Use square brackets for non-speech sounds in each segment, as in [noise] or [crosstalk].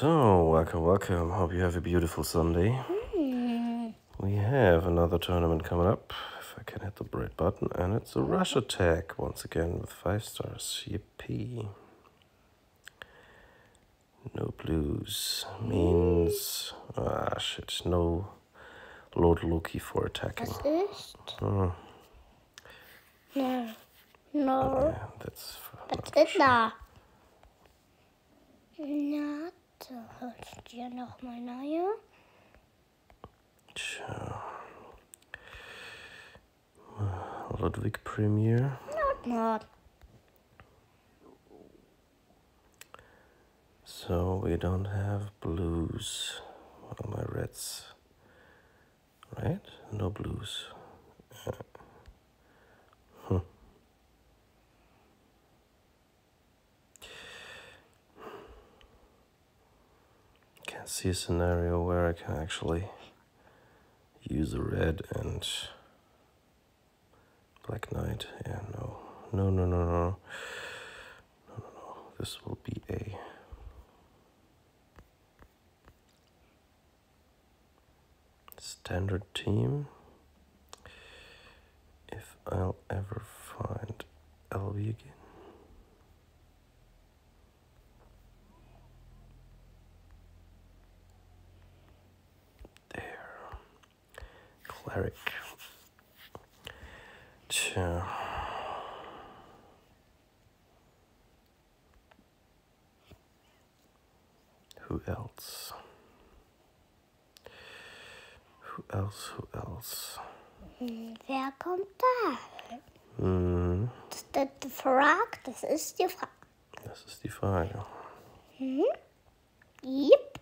So, welcome, welcome. Hope you have a beautiful Sunday. We have another tournament coming up. If I can hit the red button, and it's a rush attack once again with five stars. Yippee. No blues means. Ah, shit. No Lord Loki for attacking. Oh, No. No. yeah, that's. Was ist da? Na, da holst du noch mal neue. Tja. Ludwig Premier. Not, not. So we don't have blues. What are my reds? Right? No blues. Uh, see a scenario where I can actually use a red and black knight. Yeah, no. No, no, no, no. No, no, no. This will be a standard team. If I'll ever find LV again. Cleric. Tja. Who else? Who else? Who else? Wer kommt da? Hm, Das ist die Frage. Das ist die Frage. das ist die Frage. Yep.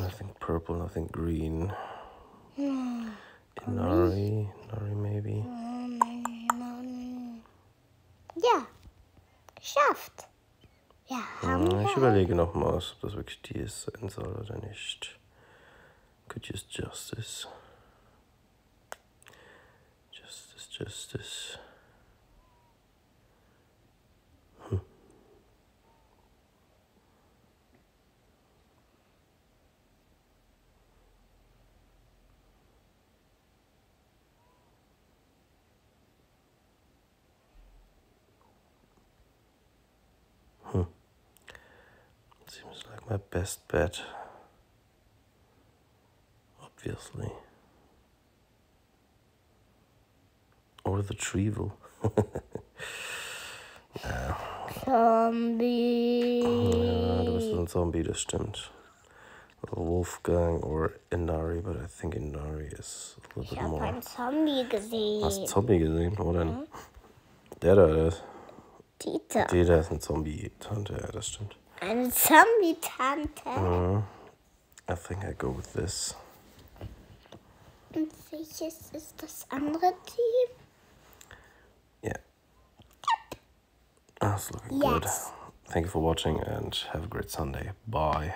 Nothing purple, nothing green. [sighs] Inari, Inari maybe. Ja. Geschafft. Ja, hmm, haben Hm, Ich überlege nochmals, ob das wirklich die sein soll oder nicht. Could use justice. Justice, justice. Hm. Seems like my best bet. Obviously. Or the Trevel. [laughs] Zombie. Ja, du bist ein Zombie, das stimmt. Wolfgang or Inari, but I think Inari is a little Ich bit habe more. einen Zombie gesehen. Hast du Zombie gesehen? Wo denn? Der da, ist. Dieter. Da ist ein Zombie-Tante, ja, das stimmt. Eine Zombie-Tante. Uh, I think I go with this. Und welches ist das andere Team? Yeah. That's looking good. Thank you for watching and have a great Sunday. Bye.